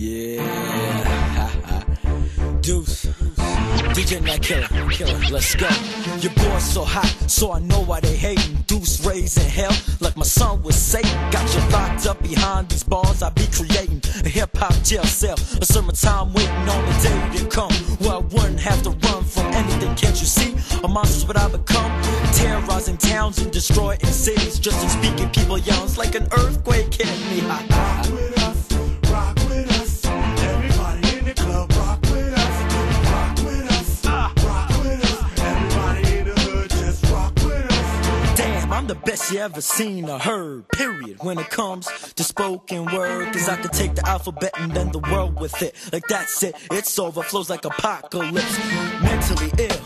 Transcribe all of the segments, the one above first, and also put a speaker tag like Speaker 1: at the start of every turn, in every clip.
Speaker 1: Deuce. DJ Netkiller, killer, let's go. Your boy's so hot, so I know why they hating. Deuce raising hell, like my son was Satan. Got you locked up behind these bars, I be creating a hip hop jail cell. A summer time waiting on the day to come. Where I wouldn't have to run from anything, can't you see? A monster's what I become. Terrorizing towns and destroying cities. Just in speaking, people yelling it's like an earthquake hit me.
Speaker 2: The
Speaker 1: best you ever seen or heard, period. When it comes to spoken word, cause I could take the alphabet and then the world with it. Like that's it, it's over, flows like apocalypse. Mentally ill,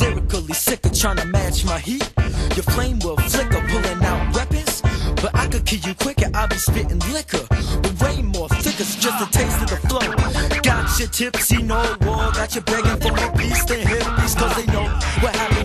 Speaker 1: lyrically sick of trying to match my heat. Your flame will flicker, pulling out weapons. But I could kill you quicker, I'll be spitting liquor. With way more thicker, it's just a taste of the flow. Got you tipsy, no war. Got you begging for a piece, then hippies, cause they know what happened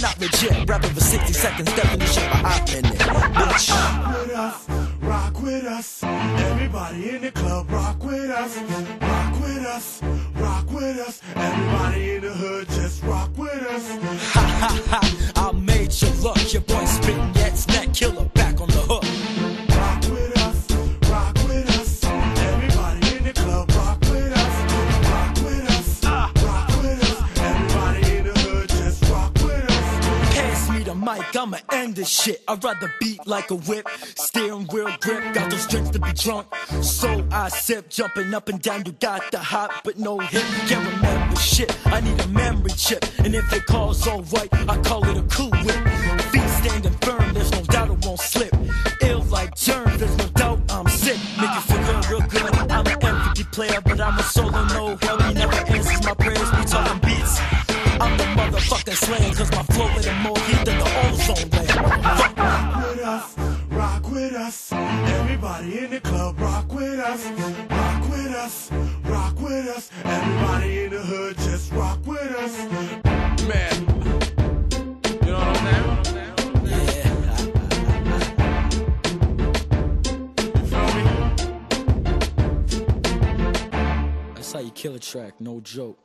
Speaker 1: coming out legit. Rapping for 60 seconds, definition for hot minute. Bitch.
Speaker 2: Rock with us, rock with us. Everybody in the club, rock with us, rock with us, rock with us. Everybody in the hood, just rock with us.
Speaker 1: Ha ha ha, I made you look. Your boy spitting mic, I'ma end this shit. I'd rather beat like a whip, steering wheel grip. Got those drinks to be drunk, so I sip. Jumping up and down, you got the hop, but no hip. Can't remember shit, I need a memory chip. And if it calls alright, I call it a cool whip. Feet standing firm, there's no doubt it won't slip. Ill like germs, there's no doubt I'm sick. Make you feel good, real good. I'm an MVP player, but I'm a solo, no help. Motherfucking slayer, cause my flow lit more heat than the ozone layer.
Speaker 2: Rock with us, rock with us. Everybody in the club, rock with us, rock with us, rock with us. Everybody in the hood, just rock with us.
Speaker 3: Man. You know what I'm saying?
Speaker 1: Yeah.
Speaker 3: You feel me?
Speaker 1: That's how you kill a track, no joke.